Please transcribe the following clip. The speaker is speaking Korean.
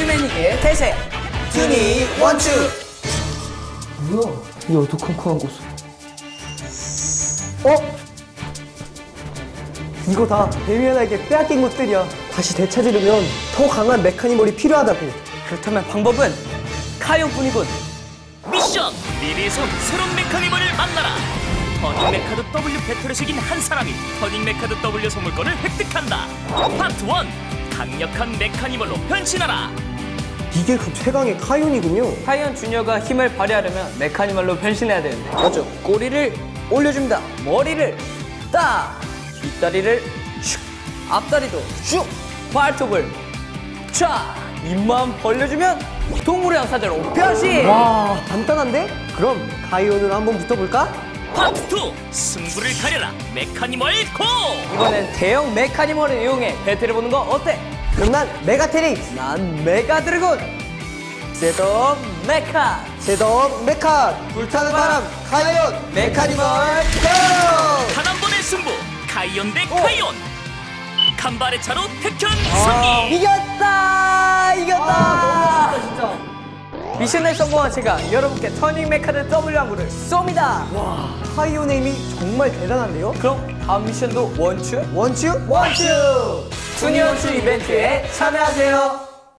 우주맨에게 대세 투니원츄 뭐야? 이 어두컴컴한 곳은. 어? 이거 다 데미안에게 빼앗긴 것들이야. 다시 되찾으려면 더 강한 메카니멀이 필요하다고. 그렇다면 방법은 카이온뿐이군 미션! 미래에서 새로운 메카니멀을 만나라! 터닝 메카드 W 배틀에서 이긴 한 사람이 터닝 메카드 W 선물권을 획득한다! 파트 1! 강력한 메카니멀로 변신하라! 이게 그 최강의 카이온이군요. 카이온 주니어가 힘을 발휘하려면 메카니멀로 변신해야 되는데. 먼저 꼬리를 올려줍니다. 머리를 딱 뒷다리를 슉. 앞다리도 슉. 발톱을 쫙 입만 벌려주면 동물의 양사대로. 변신 와, 간단한데? 그럼 카이온으로 한번 붙어볼까? 파트 2! 승부를 가려라! 메카니멀 go! 이번엔 대형 메카니멀을 이용해 배틀해보는 거 어때? 그럼 난 메가테릭스. 난 메가 드래곤 set up 메카 제더 메카. 불타는 바람 카이온 메카니멀 go! 단 한 번의 승부! 카이온 대 카이온! 간발의 차로 택현 아, 승리! 이겼 미션을 성공한 제가 여러분께 터닝 메카드 W 항구를 쏩니다. 카이온의 힘이 정말 대단한데요? 그럼 다음 미션도 원추? 원츄? 원추! 투니원추 이벤트에 참여하세요